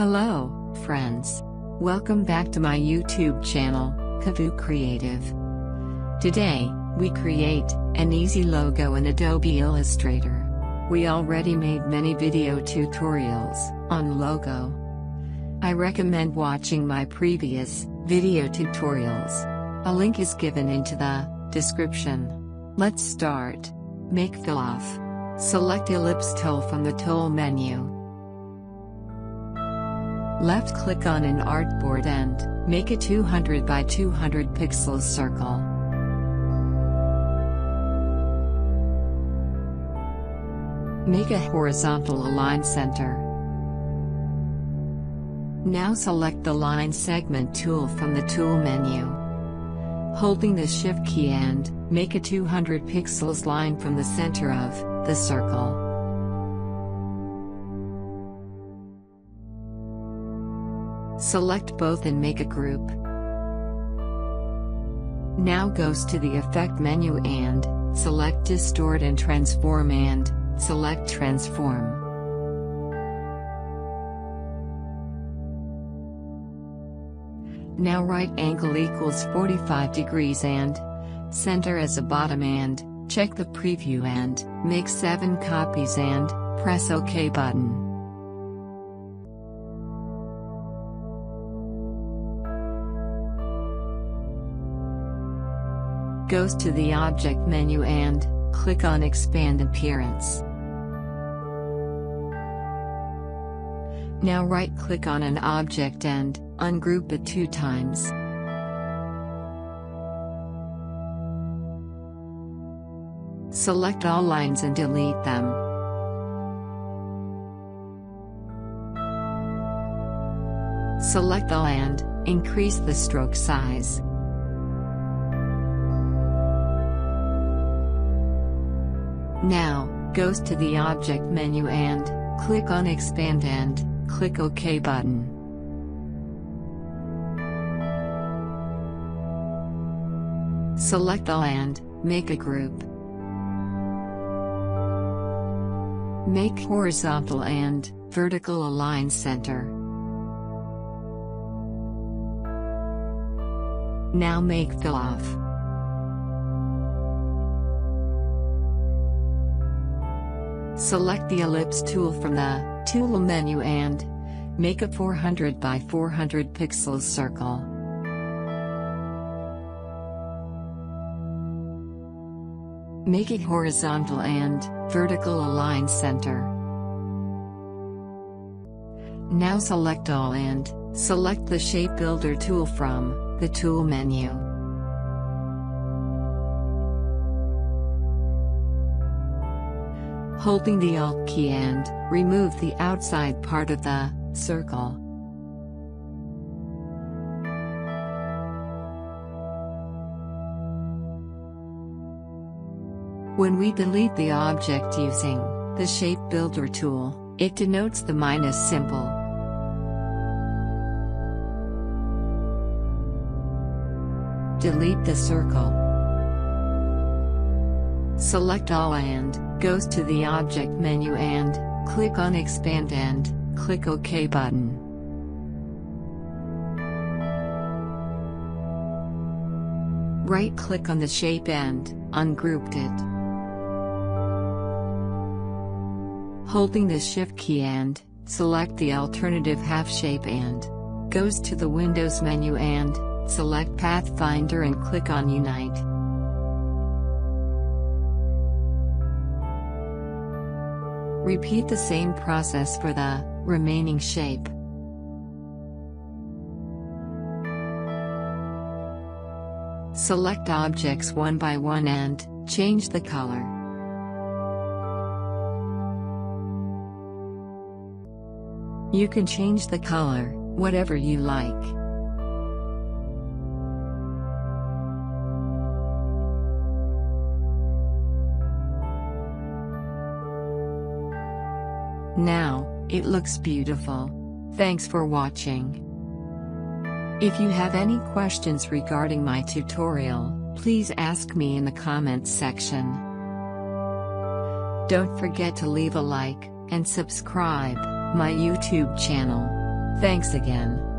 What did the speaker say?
Hello, friends. Welcome back to my YouTube channel, Kavu Creative. Today, we create an easy logo in Adobe Illustrator. We already made many video tutorials on logo. I recommend watching my previous video tutorials. A link is given into the description. Let's start. Make fill off. Select ellipse tool from the tool menu. Left click on an artboard and make a 200 by 200 pixels circle. Make a horizontal align center. Now select the line segment tool from the tool menu. Holding the shift key and make a 200 pixels line from the center of the circle. Select both and make a group. Now goes to the Effect menu and select Distort and Transform and select Transform. Now right angle equals 45 degrees and center as a bottom and check the preview and make 7 copies and press OK button. Goes to the Object menu and click on Expand Appearance. Now right-click on an object and ungroup it two times. Select all lines and delete them. Select all and increase the stroke size. Now, goes to the Object menu and, click on Expand and, click OK button. Select all and, make a group. Make horizontal and, vertical align center. Now make fill off. Select the ellipse tool from the tool menu and make a 400 by 400 pixels circle. Make it horizontal and vertical align center. Now select all and select the shape builder tool from the tool menu. Holding the Alt key and remove the outside part of the circle. When we delete the object using the Shape Builder tool, it denotes the minus symbol. Delete the circle. Select all and goes to the Object menu and click on Expand and click OK button. Right-click on the shape and ungrouped it. Holding the Shift key and select the alternative half shape and goes to the Windows menu and select Pathfinder and click on Unite. Repeat the same process for the remaining shape. Select objects one by one and change the color. You can change the color, whatever you like. Now, it looks beautiful. Thanks for watching. If you have any questions regarding my tutorial, please ask me in the comments section. Don't forget to leave a like, and subscribe, my YouTube channel. Thanks again.